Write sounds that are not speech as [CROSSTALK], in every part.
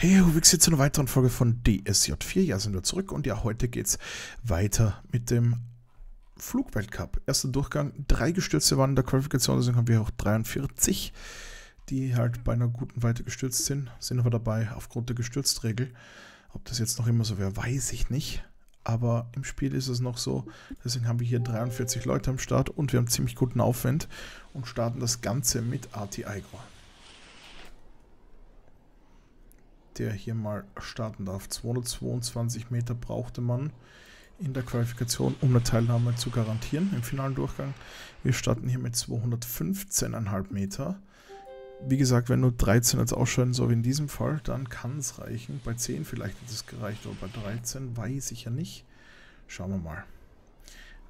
Hey, wir sind zu einer weiteren Folge von DSJ4. Ja, sind wir zurück und ja, heute geht's weiter mit dem Flugweltcup. Erster Durchgang, drei Gestürzte waren in der Qualifikation, deswegen haben wir auch 43, die halt bei einer guten Weite gestürzt sind, sind aber dabei aufgrund der Gestürztregel. Ob das jetzt noch immer so wäre, weiß ich nicht. Aber im Spiel ist es noch so. Deswegen haben wir hier 43 Leute am Start und wir haben ziemlich guten Aufwand und starten das Ganze mit RT Igro. Der hier mal starten darf. 222 Meter brauchte man in der Qualifikation, um eine Teilnahme zu garantieren im finalen Durchgang. Wir starten hier mit 215,5 Meter. Wie gesagt, wenn nur 13 jetzt ausscheiden, so wie in diesem Fall, dann kann es reichen. Bei 10 vielleicht hat es gereicht, aber bei 13 weiß ich ja nicht. Schauen wir mal.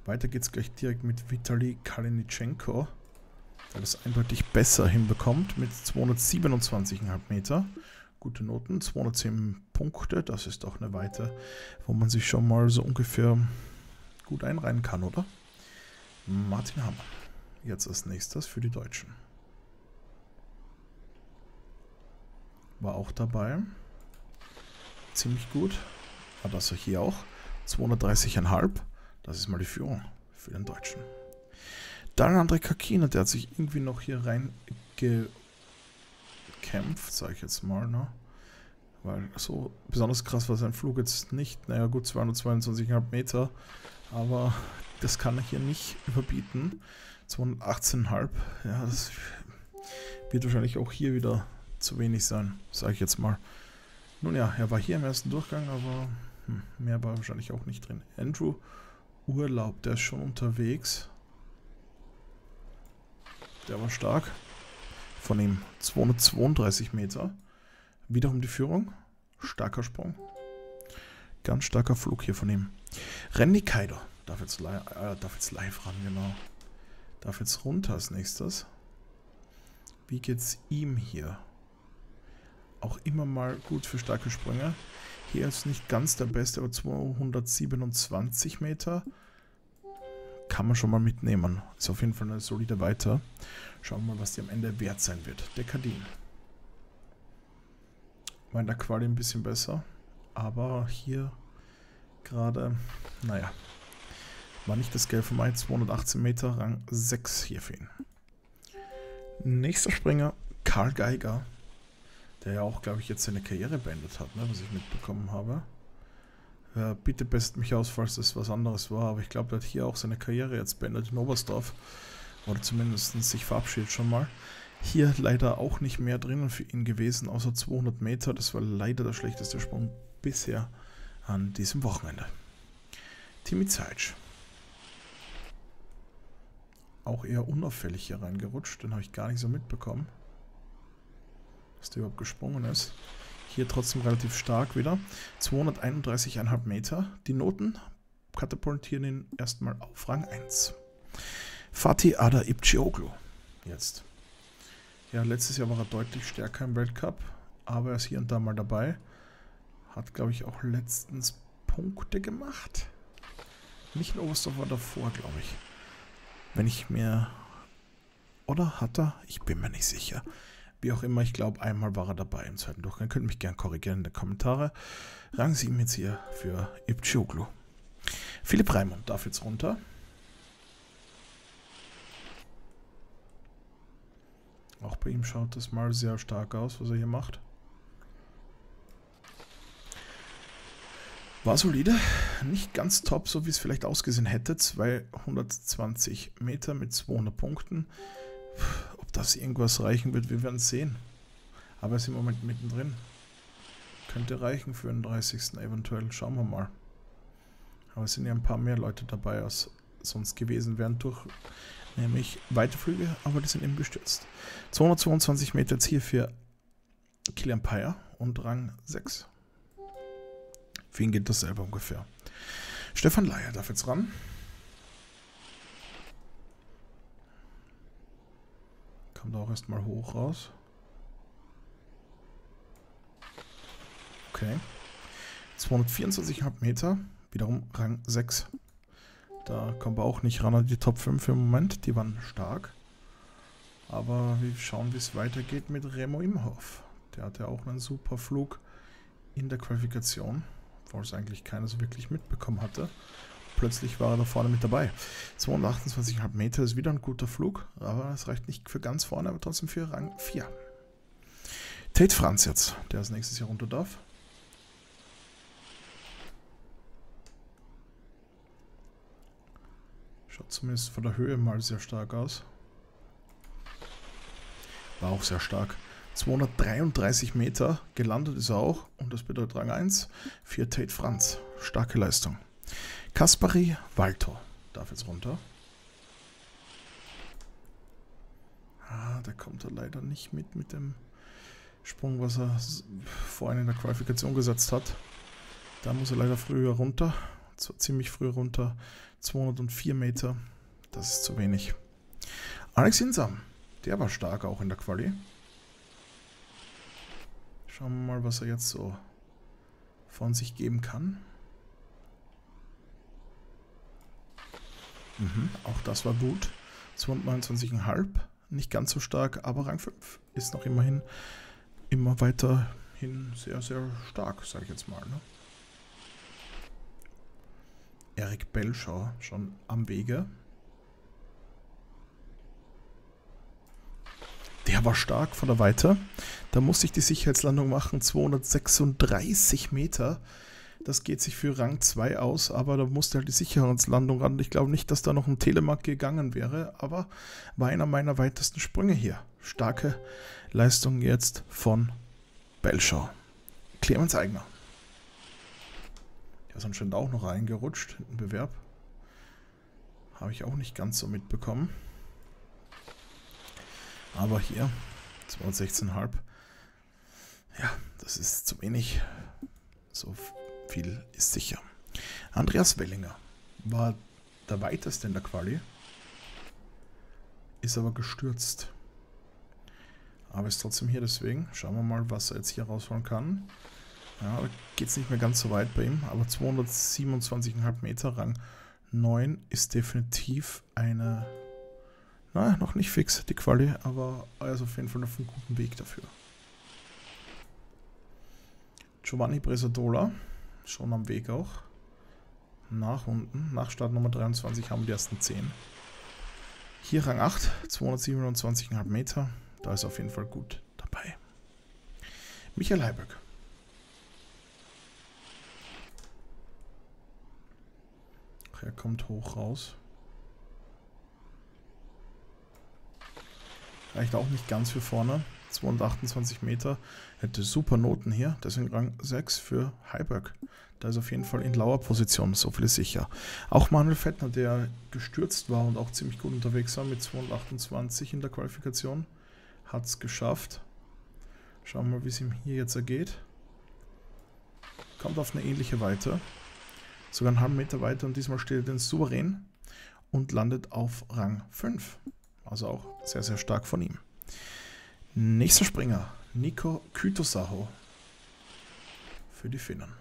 Weiter geht es gleich direkt mit Vitali Kalinitschenko, der das eindeutig besser hinbekommt mit 227,5 Meter gute Noten, 210 Punkte, das ist doch eine Weite, wo man sich schon mal so ungefähr gut einreihen kann, oder? Martin Hammer, jetzt als nächstes für die Deutschen. War auch dabei, ziemlich gut, hat also hier auch 230,5, das ist mal die Führung für den Deutschen. Dann André Kakina, der hat sich irgendwie noch hier rein gekämpft, sage ich jetzt mal, ne? Weil so besonders krass war sein Flug jetzt nicht. Naja gut, 222,5 Meter, aber das kann er hier nicht überbieten. 218,5, ja, das wird wahrscheinlich auch hier wieder zu wenig sein, sage ich jetzt mal. Nun ja, er war hier im ersten Durchgang, aber hm, mehr war wahrscheinlich auch nicht drin. Andrew Urlaub, der ist schon unterwegs. Der war stark von ihm 232 Meter. Wiederum die Führung. Starker Sprung. Ganz starker Flug hier von ihm. Randy Kaido. Darf jetzt, äh, darf jetzt live ran, genau. Darf jetzt runter als nächstes. Wie geht's ihm hier? Auch immer mal gut für starke Sprünge. Hier ist nicht ganz der beste, aber 227 Meter kann man schon mal mitnehmen. Ist auf jeden Fall eine solide Weiter. Schauen wir mal, was die am Ende wert sein wird. Der Kadin. War in der Quali ein bisschen besser. Aber hier gerade, naja, war nicht das Geld von Mai. 218 Meter, Rang 6 hier für ihn. Nächster Springer, Karl Geiger. Der ja auch, glaube ich, jetzt seine Karriere beendet hat, ne, was ich mitbekommen habe. Ja, bitte best mich aus, falls das was anderes war, aber ich glaube, er hat hier auch seine Karriere jetzt beendet in Oberstdorf. Oder zumindest sich verabschiedet schon mal. Hier leider auch nicht mehr drinnen für ihn gewesen, außer 200 Meter. Das war leider der schlechteste Sprung bisher an diesem Wochenende. Timmy Zeitsch. Auch eher unauffällig hier reingerutscht. Den habe ich gar nicht so mitbekommen. Dass der überhaupt gesprungen ist. Hier trotzdem relativ stark wieder. 231,5 Meter. Die Noten katapultieren ihn erstmal auf Rang 1. Fatih Ada Ipcioglu. Jetzt. Ja, letztes Jahr war er deutlich stärker im Weltcup, aber er ist hier und da mal dabei. Hat, glaube ich, auch letztens Punkte gemacht. Nicht in Oberstdorf war davor, glaube ich. Wenn ich mir... Oder hat er? Ich bin mir nicht sicher. Wie auch immer, ich glaube, einmal war er dabei im zweiten Durchgang. Könnt mich gerne korrigieren in den Kommentaren. Rang 7 jetzt hier für Ipcioglu. Philipp Raimund darf jetzt runter. Auch bei ihm schaut das mal sehr stark aus, was er hier macht. War solide, nicht ganz top, so wie es vielleicht ausgesehen hätte. 220 Meter mit 200 Punkten. Ob das irgendwas reichen wird, wir werden sehen. Aber er ist im Moment mittendrin. Könnte reichen für den 30. eventuell. Schauen wir mal. Aber es sind ja ein paar mehr Leute dabei, als sonst gewesen wären durch nämlich Weiteflüge, aber die sind eben gestürzt. 222 Meter jetzt hier für Kill Empire und Rang 6. Für ihn geht das selber ungefähr. Stefan Leier darf jetzt ran. Kommt auch erstmal hoch raus. Okay. 224,5 Meter. Wiederum Rang 6. Da kommen wir auch nicht ran an die Top 5 im Moment. Die waren stark. Aber wir schauen, wie es weitergeht mit Remo Imhoff. Der hatte auch einen super Flug in der Qualifikation, wo es eigentlich keiner so wirklich mitbekommen hatte. Plötzlich war er da vorne mit dabei. 228,5 Meter ist wieder ein guter Flug, aber es reicht nicht für ganz vorne, aber trotzdem für Rang 4. Tate Franz jetzt, der als nächstes Jahr runter darf. Schaut zumindest von der Höhe mal sehr stark aus. War auch sehr stark. 233 Meter, gelandet ist er auch. Und das bedeutet Rang 1 für Tate Franz. Starke Leistung. Kaspari Walto darf jetzt runter. Ah, der kommt da leider nicht mit mit dem Sprung, was er vorhin in der Qualifikation gesetzt hat. Da muss er leider früher runter. Ziemlich früh runter. 204 Meter. Das ist zu wenig. Alex Insam. Der war stark auch in der Quali. Schauen wir mal, was er jetzt so von sich geben kann. Mhm, auch das war gut. 229,5. Nicht ganz so stark, aber Rang 5 ist noch immerhin immer weiterhin sehr, sehr stark, sage ich jetzt mal. Ne? Erik Belschau schon am Wege. Der war stark von der Weite. Da musste ich die Sicherheitslandung machen. 236 Meter. Das geht sich für Rang 2 aus, aber da musste halt die Sicherheitslandung ran. Ich glaube nicht, dass da noch ein Telemark gegangen wäre, aber war einer meiner weitesten Sprünge hier. Starke Leistung jetzt von Belschau. Clemens Eigner. Der ist anscheinend auch noch reingerutscht in den Bewerb. Habe ich auch nicht ganz so mitbekommen. Aber hier 216,5. Ja, das ist zu wenig. So viel ist sicher. Andreas Wellinger war der weiteste in der Quali. Ist aber gestürzt. Aber ist trotzdem hier, deswegen schauen wir mal, was er jetzt hier rausholen kann. Ja, geht es nicht mehr ganz so weit bei ihm, aber 227,5 Meter Rang 9 ist definitiv eine, naja, noch nicht fix, die Quali, aber er ist auf jeden Fall auf einem guten Weg dafür. Giovanni Bresadola, schon am Weg auch. Nach unten, nach Start Nummer 23 haben wir die ersten 10. Hier Rang 8, 227,5 Meter. Da ist auf jeden Fall gut dabei. Michael Heiberg. Er kommt hoch raus. Reicht auch nicht ganz für vorne. 228 Meter. Hätte super Noten hier. Deswegen Rang 6 für Heiberg. Da ist auf jeden Fall in lauer Position. So viel ist sicher. Auch Manuel Fettner, der gestürzt war und auch ziemlich gut unterwegs war mit 228 in der Qualifikation hat es geschafft. Schauen wir mal, wie es ihm hier jetzt ergeht. Kommt auf eine ähnliche Weite. Sogar einen halben Meter weiter und diesmal steht er den souverän und landet auf Rang 5. Also auch sehr, sehr stark von ihm. Nächster Springer, Nico Kytosaho für die Finnen.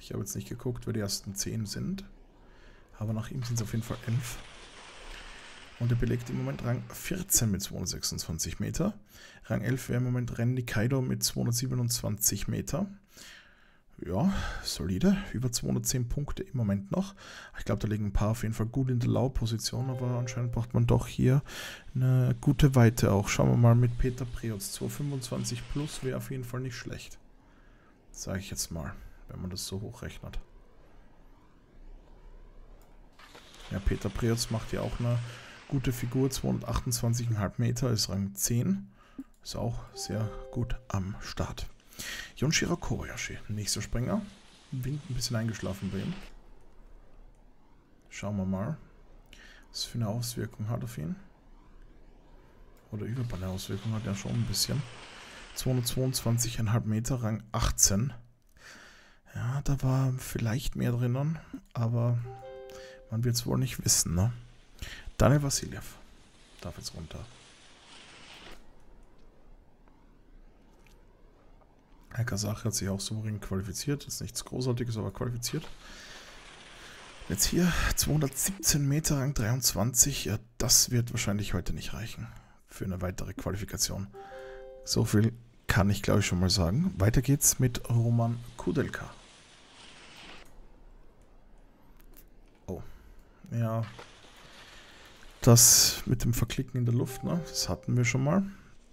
Ich habe jetzt nicht geguckt, wer die ersten 10 sind, aber nach ihm sind es auf jeden Fall 11. Und er belegt im Moment Rang 14 mit 226 Meter. Rang 11 wäre im Moment Randy Kaido mit 227 Meter. Ja, solide. Über 210 Punkte im Moment noch. Ich glaube, da liegen ein paar auf jeden Fall gut in der Lau-Position, aber anscheinend braucht man doch hier eine gute Weite auch. Schauen wir mal mit Peter Preutz. 225 plus wäre auf jeden Fall nicht schlecht. Sage ich jetzt mal, wenn man das so hochrechnet. Ja, Peter Preutz macht ja auch eine Gute Figur, 228,5 Meter, ist Rang 10. Ist auch sehr gut am Start. Yonshiro Kobayashi, nächster Springer. Wind ein bisschen eingeschlafen bei ihm. Schauen wir mal, was für eine Auswirkung hat auf ihn. Oder überhaupt eine Auswirkung hat er schon ein bisschen. 222,5 Meter, Rang 18. Ja, da war vielleicht mehr drinnen, aber man wird es wohl nicht wissen, ne? Daniel Vassiljev darf jetzt runter. Herr Kasach hat sich auch souverän qualifiziert. Ist nichts Großartiges, aber qualifiziert. Jetzt hier 217 Meter Rang 23. Ja, das wird wahrscheinlich heute nicht reichen für eine weitere Qualifikation. So viel kann ich glaube ich schon mal sagen. Weiter geht's mit Roman Kudelka. Oh. Ja. Das mit dem Verklicken in der Luft, ne? Das hatten wir schon mal.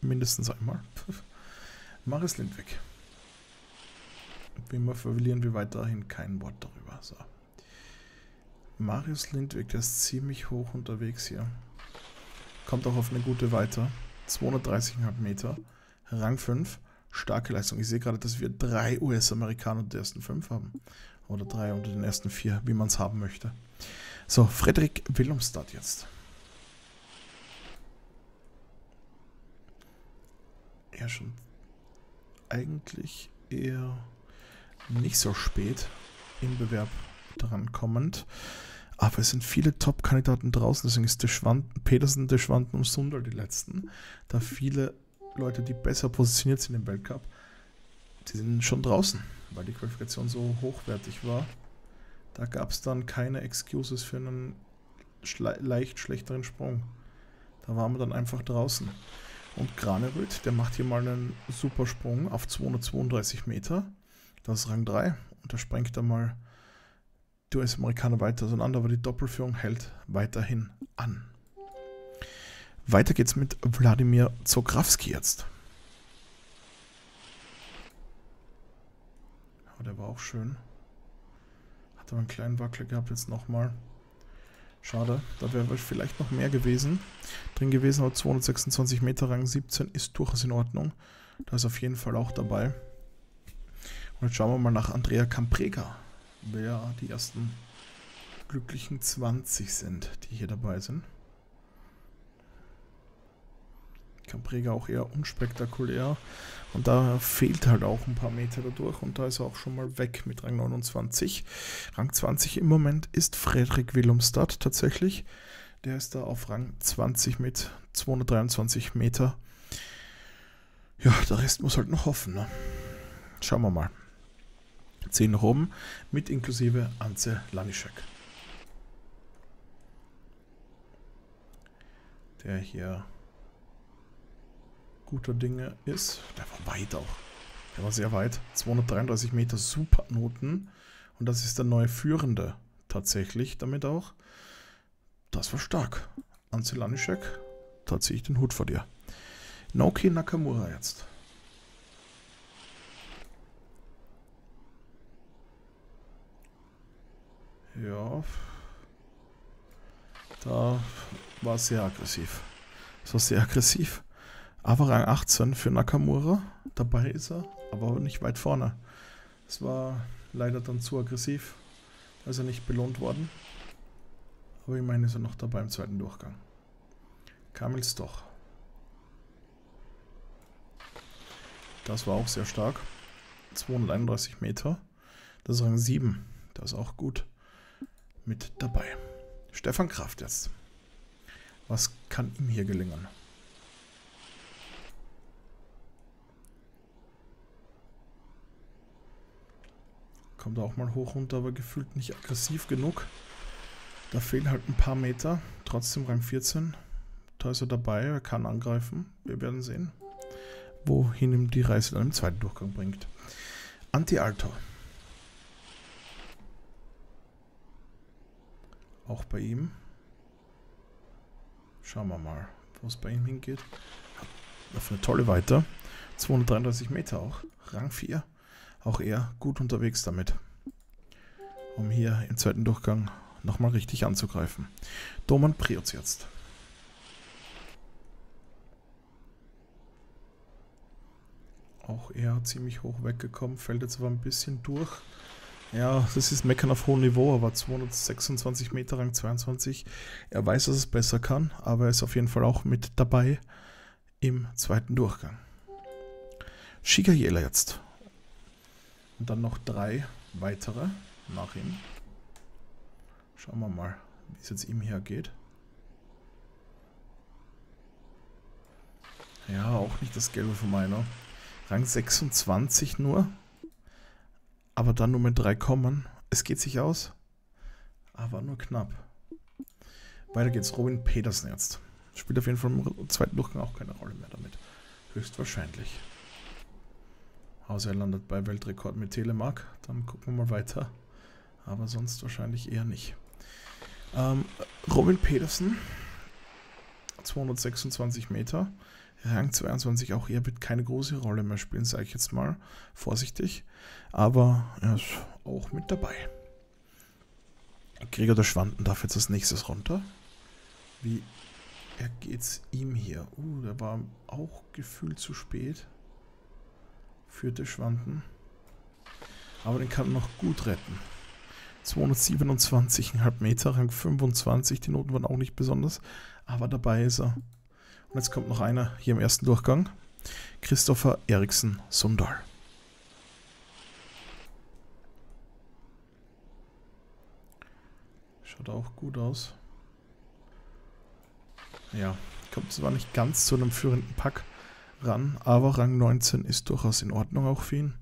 Mindestens einmal. [LAUGHS] Maris Lindwig. Wie immer verlieren wir weiterhin kein Wort darüber. So. Marius Lindwig, der ist ziemlich hoch unterwegs hier. Kommt auch auf eine gute weiter. 230,5 Meter. Rang 5. Starke Leistung. Ich sehe gerade, dass wir drei US-Amerikaner unter den ersten fünf haben. Oder drei unter den ersten vier, wie man es haben möchte. So, Frederik Willemstad jetzt. Ja, schon eigentlich eher nicht so spät im Bewerb dran kommend. Aber es sind viele Top-Kandidaten draußen, deswegen ist Deschwand, Petersen, Deschwanden und Sundal die letzten. Da viele Leute, die besser positioniert sind im Weltcup, die sind schon draußen, weil die Qualifikation so hochwertig war. Da gab es dann keine Excuses für einen schle leicht schlechteren Sprung. Da waren wir dann einfach draußen. Und Graneröd, der macht hier mal einen super Sprung auf 232 Meter. Das ist Rang 3. Und da sprengt er mal die US-Amerikaner weiter auseinander, aber die Doppelführung hält weiterhin an. Weiter geht's mit Wladimir Zograwski jetzt. Oh, der war auch schön. Hat aber einen kleinen Wackler gehabt jetzt nochmal. Schade, da wäre vielleicht noch mehr gewesen. Drin gewesen, aber 226 Meter Rang 17 ist durchaus in Ordnung. Da ist auf jeden Fall auch dabei. Und jetzt schauen wir mal nach Andrea Camprega wer die ersten glücklichen 20 sind, die hier dabei sind. Camprega auch eher unspektakulär. Und da fehlt halt auch ein paar Meter dadurch. Und da ist er auch schon mal weg mit Rang 29. Rang 20 im Moment ist Frederik Willumstad tatsächlich. Der ist da auf Rang 20 mit 223 Meter. Ja, der Rest muss halt noch hoffen. Ne? Schauen wir mal. 10 nach oben mit inklusive Anze Lanischek. Der hier guter Dinge ist. Der war weit auch. Der war sehr weit. 233 Meter Supernoten. Und das ist der neue Führende tatsächlich damit auch. Das war stark. Anze Lanischek, da ziehe ich den Hut vor dir. Naoki Nakamura jetzt. Ja. Da war sehr aggressiv. Es war sehr aggressiv. Aber Rang 18 für Nakamura. Dabei ist er, aber nicht weit vorne. Es war leider dann zu aggressiv. Er nicht belohnt worden. Aber ich meine, ist er noch dabei im zweiten Durchgang. Kamils doch. Das war auch sehr stark. 231 Meter. Das ist Rang 7. Das ist auch gut mit dabei. Stefan Kraft jetzt. Was kann ihm hier gelingen? Kommt auch mal hoch runter, aber gefühlt nicht aggressiv genug. Da fehlen halt ein paar Meter. Trotzdem Rang 14. Da ist er dabei, er kann angreifen. Wir werden sehen, wohin ihm die Reise dann im zweiten Durchgang bringt. Anti-Alto. Auch bei ihm. Schauen wir mal, wo es bei ihm hingeht. Auf eine tolle Weiter. 233 Meter auch. Rang 4. Auch er gut unterwegs damit. Um hier im zweiten Durchgang nochmal richtig anzugreifen. Doman Prioz jetzt. Auch er ziemlich hoch weggekommen, fällt jetzt aber ein bisschen durch. Ja, das ist Meckern auf hohem Niveau, aber 226 Meter Rang 22. Er weiß, dass es besser kann, aber er ist auf jeden Fall auch mit dabei im zweiten Durchgang. Shigayela jetzt. Und dann noch drei weitere nach ihm. Schauen wir mal, wie es jetzt ihm hier geht. Ja, auch nicht das Gelbe von meiner. Rang 26 nur. Aber dann nur mit drei kommen. Es geht sich aus. Aber nur knapp. Weiter geht's. Robin Petersen jetzt. Spielt auf jeden Fall im zweiten Durchgang auch keine Rolle mehr damit. Höchstwahrscheinlich. Außer er landet bei Weltrekord mit Telemark. Dann gucken wir mal weiter. Aber sonst wahrscheinlich eher nicht. Ähm, Robin Pedersen, 226 Meter. Rang 22, auch er wird keine große Rolle mehr spielen, sage ich jetzt mal. Vorsichtig. Aber er ist auch mit dabei. Gregor der Schwanden darf jetzt als nächstes runter. Wie ergeht's ihm hier? Uh, der war auch gefühlt zu spät. Führte Schwanden. Aber den kann er noch gut retten. 227,5 Meter, Rang 25. Die Noten waren auch nicht besonders. Aber dabei ist er. Und jetzt kommt noch einer hier im ersten Durchgang. Christopher Eriksen Sundal. Schaut auch gut aus. Ja, kommt zwar nicht ganz zu einem führenden Pack ran, aber Rang 19 ist durchaus in Ordnung auch für ihn.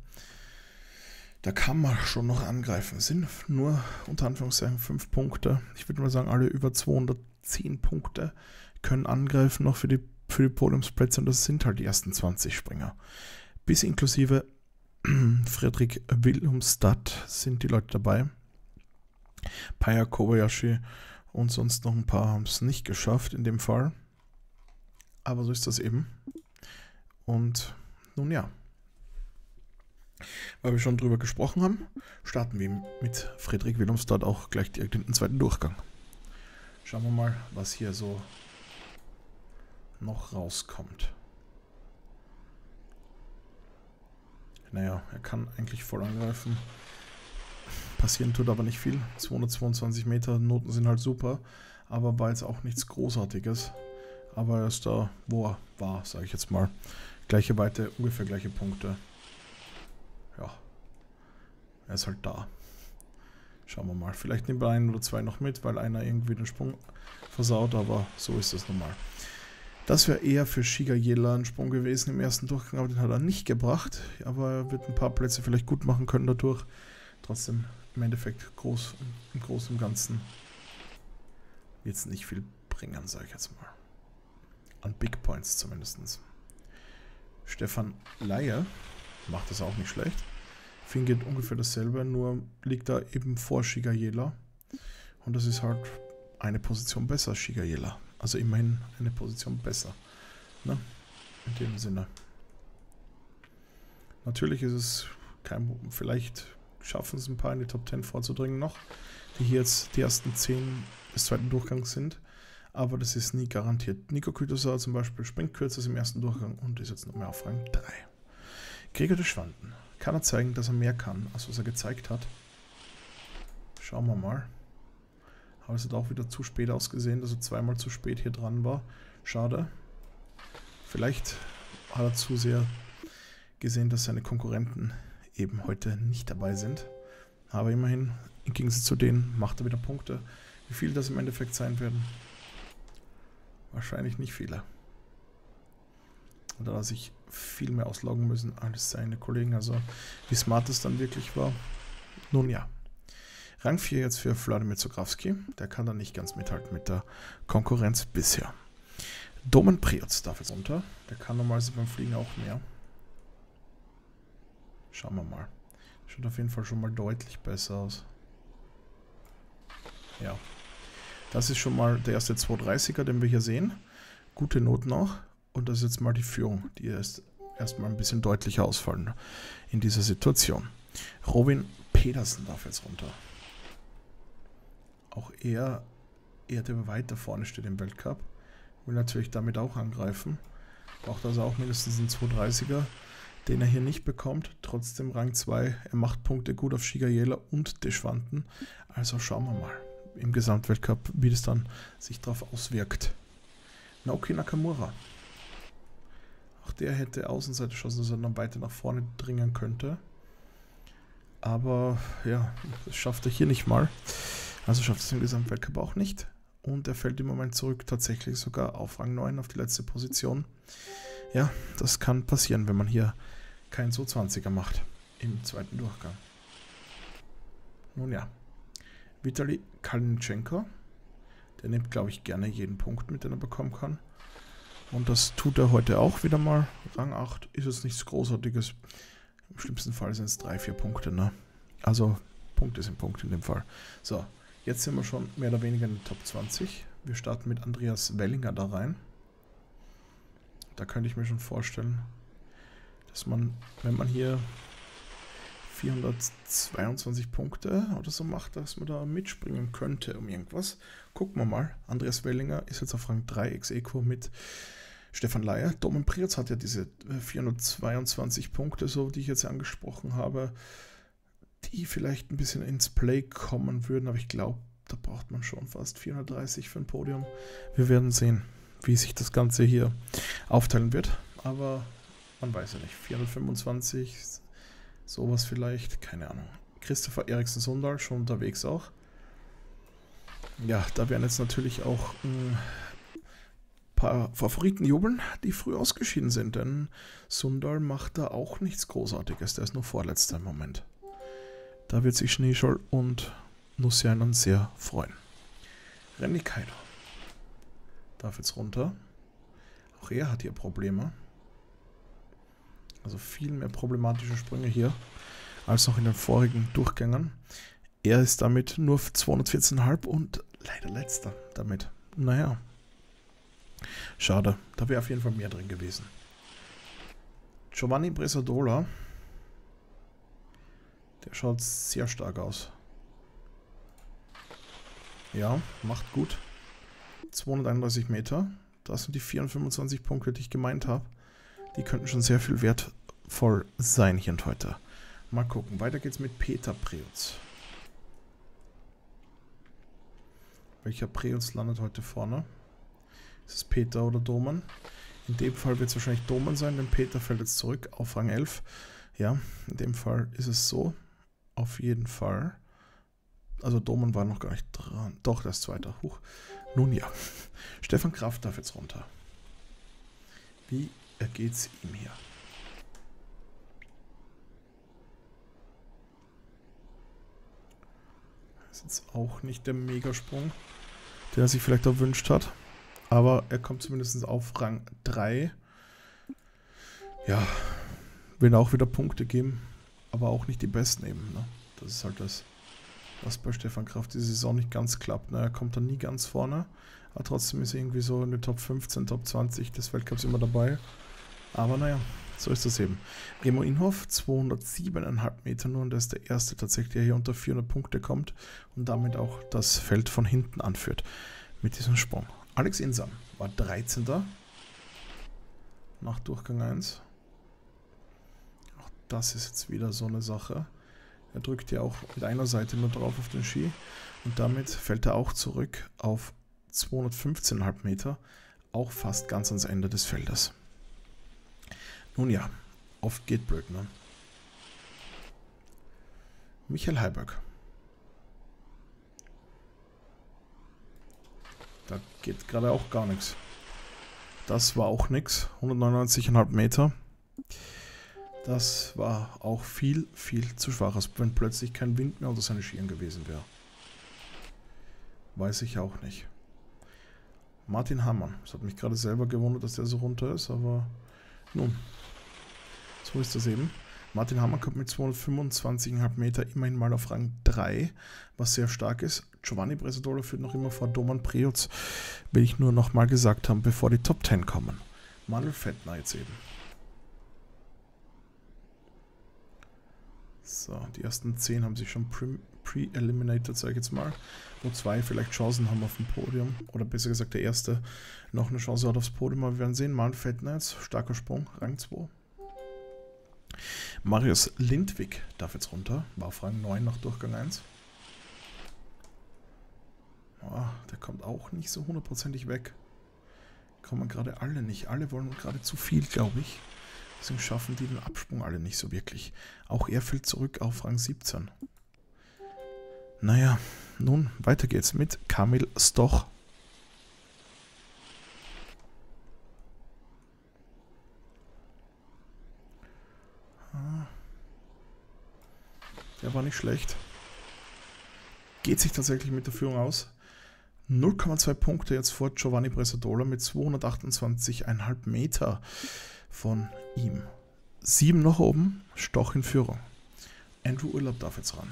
Da kann man schon noch angreifen. Sind nur unter Anführungszeichen 5 Punkte. Ich würde mal sagen, alle über 210 Punkte können angreifen noch für die, für die Podiumsplätze und das sind halt die ersten 20 Springer. Bis inklusive [CLEARS THROAT] Friedrich Wilhelmstadt sind die Leute dabei. Paya Kobayashi und sonst noch ein paar haben es nicht geschafft in dem Fall. Aber so ist das eben. Und nun ja. Weil wir schon drüber gesprochen haben, starten wir mit Friedrich Wilhelmstadt auch gleich direkt in den zweiten Durchgang. Schauen wir mal, was hier so noch rauskommt. Naja, er kann eigentlich voll angreifen. Passieren tut aber nicht viel. 222 Meter, Noten sind halt super, aber war jetzt auch nichts Großartiges. Aber er ist da, wo er war, sage ich jetzt mal. Gleiche Weite, ungefähr gleiche Punkte. Ja, er ist halt da. Schauen wir mal. Vielleicht nehmen wir einen oder zwei noch mit, weil einer irgendwie den Sprung versaut, aber so ist es normal. Das wäre eher für Shiga Jela ein Sprung gewesen im ersten Durchgang, aber den hat er nicht gebracht. Aber er wird ein paar Plätze vielleicht gut machen können dadurch. Trotzdem im Endeffekt groß, im Großen und Ganzen jetzt nicht viel bringen, sage ich jetzt mal. An Big Points zumindest. Stefan Leier macht das auch nicht schlecht. Finn geht ungefähr dasselbe, nur liegt da eben vor Shigayela. Und das ist halt eine Position besser Shigayela. Also immerhin eine Position besser. Ne? In dem Sinne. Natürlich ist es kein vielleicht schaffen es ein paar in die Top 10 vorzudringen noch, die hier jetzt die ersten 10 des zweiten Durchgangs sind. Aber das ist nie garantiert. Nico Kütosaur zum Beispiel springt kürzer im ersten Durchgang und ist jetzt noch mehr auf Rang 3. Gregor de Schwanden. Kann er zeigen, dass er mehr kann, als was er gezeigt hat? Schauen wir mal. Aber es hat auch wieder zu spät ausgesehen, dass er zweimal zu spät hier dran war. Schade. Vielleicht hat er zu sehr gesehen, dass seine Konkurrenten eben heute nicht dabei sind. Aber immerhin, im Gegensatz zu denen, macht er wieder Punkte. Wie viele das im Endeffekt sein werden? Wahrscheinlich nicht viele. Da sich viel mehr ausloggen müssen als seine Kollegen. Also wie smart es dann wirklich war. Nun ja. Rang 4 jetzt für Wladimir Zografski. Der kann dann nicht ganz mithalten mit der Konkurrenz bisher. Domen Priots darf jetzt unter. Der kann normalerweise beim Fliegen auch mehr. Schauen wir mal. Schaut auf jeden Fall schon mal deutlich besser aus. Ja. Das ist schon mal der erste 230er, den wir hier sehen. Gute Noten auch. Und das ist jetzt mal die Führung, die erst erstmal ein bisschen deutlicher ausfallen in dieser Situation. Robin Pedersen darf jetzt runter auch er, er der weiter vorne steht im Weltcup, will natürlich damit auch angreifen. Braucht also auch mindestens einen 230er, den er hier nicht bekommt. Trotzdem Rang 2. Er macht Punkte gut auf Shigayela und Deschwanten. Also schauen wir mal im Gesamtweltcup, wie das dann sich darauf auswirkt. Naoki Nakamura. Auch der hätte Außenseite Chancen, dass er dann weiter nach vorne dringen könnte. Aber ja, das schafft er hier nicht mal. Also schafft es im Gesamtweltcup auch nicht. Und er fällt im Moment zurück, tatsächlich sogar auf Rang 9, auf die letzte Position. Ja, das kann passieren, wenn man hier keinen so 20er macht im zweiten Durchgang. Nun ja, Vitali Kalintschenko, der nimmt, glaube ich, gerne jeden Punkt mit, den er bekommen kann. Und das tut er heute auch wieder mal. Rang 8 ist es nichts Großartiges. Im schlimmsten Fall sind es drei, vier Punkte, ne? Also Punkte sind Punkte in dem Fall. So, jetzt sind wir schon mehr oder weniger in den Top 20. Wir starten mit Andreas Wellinger da rein. Da könnte ich mir schon vorstellen, dass man, wenn man hier 422 Punkte oder so macht, dass man da mitspringen könnte um irgendwas. Gucken wir mal. Andreas Wellinger ist jetzt auf Rang 3 ex equo mit Stefan Leier. Domen Prietz hat ja diese 422 Punkte, so die ich jetzt angesprochen habe, die vielleicht ein bisschen ins Play kommen würden, aber ich glaube, da braucht man schon fast 430 für ein Podium. Wir werden sehen, wie sich das Ganze hier aufteilen wird, aber man weiß ja nicht. 425, sowas vielleicht, keine Ahnung. Christopher Eriksen Sundal schon unterwegs auch. Ja, da werden jetzt natürlich auch ein paar Favoriten jubeln, die früh ausgeschieden sind, denn Sundal macht da auch nichts Großartiges. Der ist nur vorletzter im Moment. Da wird sich Schneeschall und Nussianen sehr freuen. Renny Kaido darf jetzt runter. Auch er hat hier Probleme. Also viel mehr problematische Sprünge hier als noch in den vorigen Durchgängen. Er ist damit nur 214,5 und leider letzter damit. Naja. Schade. Da wäre auf jeden Fall mehr drin gewesen. Giovanni Bresadola. Der schaut sehr stark aus. Ja, macht gut. 231 Meter. Das sind die 425 Punkte, die ich gemeint habe. Die könnten schon sehr viel wertvoll sein hier und heute. Mal gucken. Weiter geht's mit Peter Preutz. Welcher Preutz landet heute vorne? Ist es Peter oder Doman? In dem Fall wird es wahrscheinlich Doman sein, denn Peter fällt jetzt zurück auf Rang 11. Ja, in dem Fall ist es so. Auf jeden Fall. Also Doman war noch gar nicht dran. Doch, das zweite. Huch. Nun ja. [LAUGHS] Stefan Kraft darf jetzt runter. Wie ergeht's ihm hier? Das ist jetzt auch nicht der Megasprung, den er sich vielleicht erwünscht hat. Aber er kommt zumindest auf Rang 3. Ja, will auch wieder Punkte geben, aber auch nicht die besten eben. Ne? Das ist halt das, was bei Stefan Kraft diese Saison nicht ganz klappt. Ne? Er kommt dann nie ganz vorne, aber trotzdem ist er irgendwie so in den Top 15, Top 20 des Weltcups immer dabei. Aber naja, so ist das eben. Remo Inhoff, 207,5 Meter nur und der ist der erste tatsächlich, der hier unter 400 Punkte kommt und damit auch das Feld von hinten anführt mit diesem Sprung. Alex Insam war 13. nach Durchgang 1. Das ist jetzt wieder so eine Sache. Er drückt ja auch mit einer Seite nur drauf auf den Ski und damit fällt er auch zurück auf 215,5 Meter, auch fast ganz ans Ende des Feldes. Nun ja, oft geht blöd, ne? Michael Heiberg. Da geht gerade auch gar nichts. Das war auch nichts. 199,5 Meter. Das war auch viel, viel zu schwach, als wenn plötzlich kein Wind mehr unter seine Skiern gewesen wäre. Weiß ich auch nicht. Martin Hammann. Es hat mich gerade selber gewundert, dass der so runter ist, aber nun, so ist das eben. Martin Hammer kommt mit 225,5 Meter immerhin mal auf Rang 3, was sehr stark ist. Giovanni Bresadola führt noch immer vor Doman Preutz, will ich nur noch mal gesagt haben, bevor die Top 10 kommen. Manuel Fettner jetzt eben. So, die ersten 10 haben sich schon pre-eliminated, sage ich jetzt mal. Wo zwei vielleicht Chancen haben auf dem Podium. Oder besser gesagt, der erste noch eine Chance hat aufs Podium. Aber wir werden sehen. Fettner jetzt, starker Sprung, Rang 2. Marius Lindwig darf jetzt runter. War auf Rang 9 nach Durchgang 1. Oh, der kommt auch nicht so hundertprozentig weg. Kommen gerade alle nicht. Alle wollen gerade zu viel, glaube ich. Deswegen schaffen die den Absprung alle nicht so wirklich. Auch er fällt zurück auf Rang 17. Naja, nun, weiter geht's mit Kamil Stoch. Der war nicht schlecht. Geht sich tatsächlich mit der Führung aus. 0,2 Punkte jetzt vor Giovanni Bresadola mit 228,5 Meter von ihm. Sieben nach oben, Stoch in Führung. Andrew Urlaub darf jetzt ran.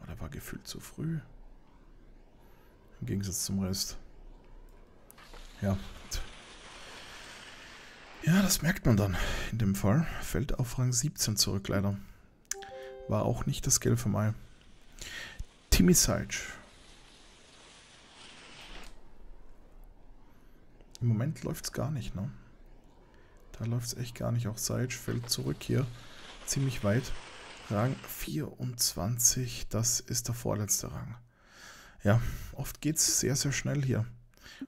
Oh, der war gefühlt zu früh. Im Gegensatz zum Rest. Ja. Ja, das merkt man dann in dem Fall. Fällt auf Rang 17 zurück, leider. War auch nicht das Gelb vom Ei. Timmy Seitsch. Im Moment läuft es gar nicht, ne? Da läuft es echt gar nicht. Auch Seitsch fällt zurück hier. Ziemlich weit. Rang 24, das ist der vorletzte Rang. Ja, oft geht es sehr, sehr schnell hier.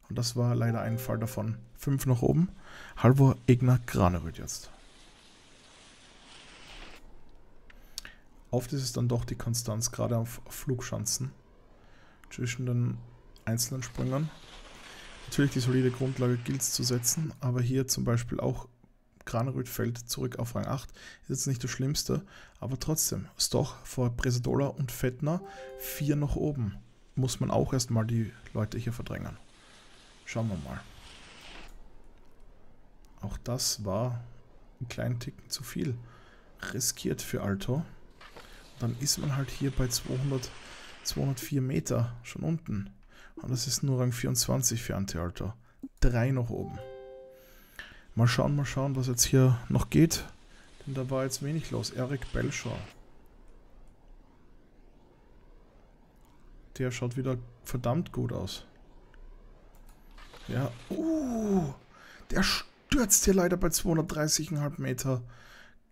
Und das war leider ein Fall davon. Fünf nach oben. Halvor Egner Granerüt jetzt. Oft ist es dann doch die Konstanz, gerade auf Flugschanzen zwischen den einzelnen Sprüngern. Natürlich die solide Grundlage gilt es zu setzen, aber hier zum Beispiel auch Granerüt fällt zurück auf Rang 8. Ist jetzt nicht das Schlimmste, aber trotzdem. Stoch vor Presadola und Fettner, vier nach oben. Muss man auch erstmal die Leute hier verdrängen. Schauen wir mal. Auch das war einen kleinen Ticken zu viel riskiert für Alto. Dann ist man halt hier bei 200, 204 Meter schon unten. Und das ist nur Rang 24 für Ante-Alto. Drei noch oben. Mal schauen, mal schauen, was jetzt hier noch geht. Denn da war jetzt wenig los. Eric Belschau. Der schaut wieder verdammt gut aus. Ja, uh, der stürzt hier leider bei 230,5 Meter.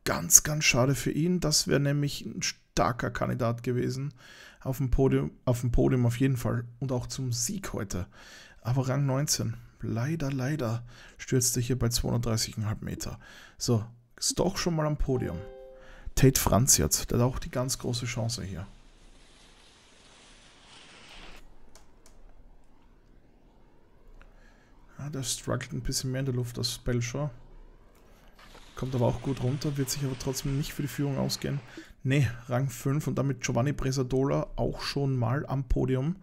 Ganz, ganz schade für ihn. Das wäre nämlich ein starker Kandidat gewesen. Auf dem, Podium, auf dem Podium auf jeden Fall. Und auch zum Sieg heute. Aber Rang 19. Leider, leider stürzte hier bei 230,5 Meter. So, ist doch schon mal am Podium. Tate Franz jetzt. Der hat auch die ganz große Chance hier. Ja, der struggelt ein bisschen mehr in der Luft als Belcher. Kommt aber auch gut runter, wird sich aber trotzdem nicht für die Führung ausgehen. Ne, Rang 5 und damit Giovanni Bresadola auch schon mal am Podium.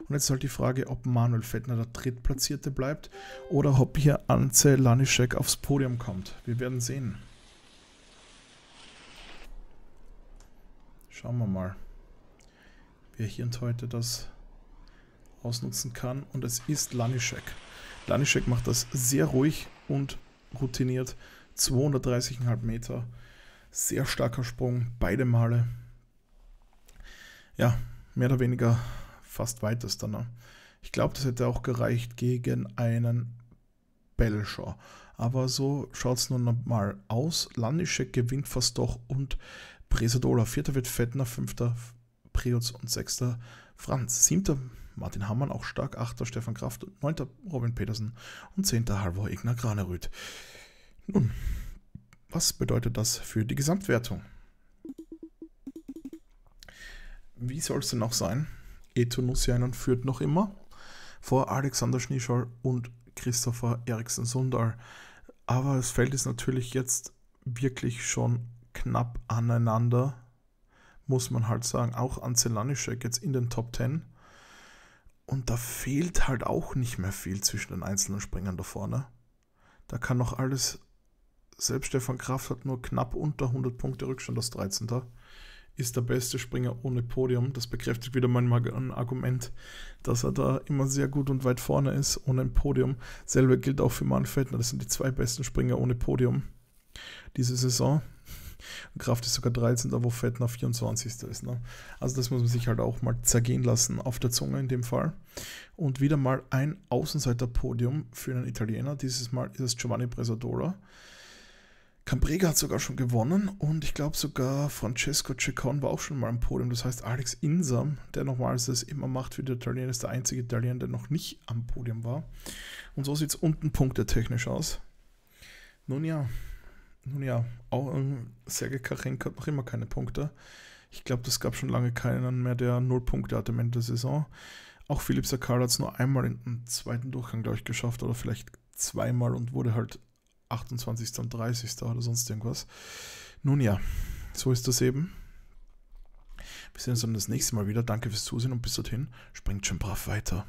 Und jetzt halt die Frage, ob Manuel Fettner der Drittplatzierte bleibt oder ob hier Ance Lanischek aufs Podium kommt. Wir werden sehen. Schauen wir mal, wer hier und heute das ausnutzen kann. Und es ist Lanischek. Lanischek macht das sehr ruhig und routiniert. 230,5 Meter. Sehr starker Sprung, beide Male. Ja, mehr oder weniger fast weitester. Ne? Ich glaube, das hätte auch gereicht gegen einen Belcher. Aber so schaut es nun mal aus. Lanischek gewinnt fast doch und Presadola. Vierter wird Fettner, fünfter Preutz und sechster Franz. Siebter Martin Hammann auch stark, 8. Stefan Kraft, 9. Robin Petersen und 10. Halvor Ignar Granerüth. Nun, was bedeutet das für die Gesamtwertung? Wie soll es denn auch sein? Eto Nussiainen führt noch immer vor Alexander Schnieschall und Christopher Eriksen Sundal. Aber es fällt es natürlich jetzt wirklich schon knapp aneinander, muss man halt sagen. Auch Anzelanischek jetzt in den Top 10. Und da fehlt halt auch nicht mehr viel zwischen den einzelnen Springern da vorne. Da kann noch alles, selbst Stefan Kraft hat nur knapp unter 100 Punkte Rückstand als 13. Ist der beste Springer ohne Podium. Das bekräftigt wieder mein Argument, dass er da immer sehr gut und weit vorne ist, ohne ein Podium. Selbe gilt auch für Manfred. Das sind die zwei besten Springer ohne Podium diese Saison. Kraft ist sogar 13. wo Fettner 24. ist. Ne? Also das muss man sich halt auch mal zergehen lassen auf der Zunge in dem Fall. Und wieder mal ein Außenseiter-Podium für einen Italiener. Dieses Mal ist es Giovanni Bresadola. Cambrega hat sogar schon gewonnen und ich glaube sogar Francesco Ceccon war auch schon mal am Podium. Das heißt, Alex Insam, der nochmals das immer macht für die Italiener, ist der einzige Italiener, der noch nicht am Podium war. Und so sieht es unten punktetechnisch aus. Nun ja, nun ja, auch ähm, Sergei Karenko hat noch immer keine Punkte. Ich glaube, es gab schon lange keinen mehr, der null Punkte hatte am Ende der Saison. Auch Philipp Sakal hat es nur einmal in den zweiten Durchgang, glaube ich, geschafft oder vielleicht zweimal und wurde halt 28. und 30. oder sonst irgendwas. Nun ja, so ist das eben. Wir sehen uns dann das nächste Mal wieder. Danke fürs Zusehen und bis dorthin springt schon brav weiter.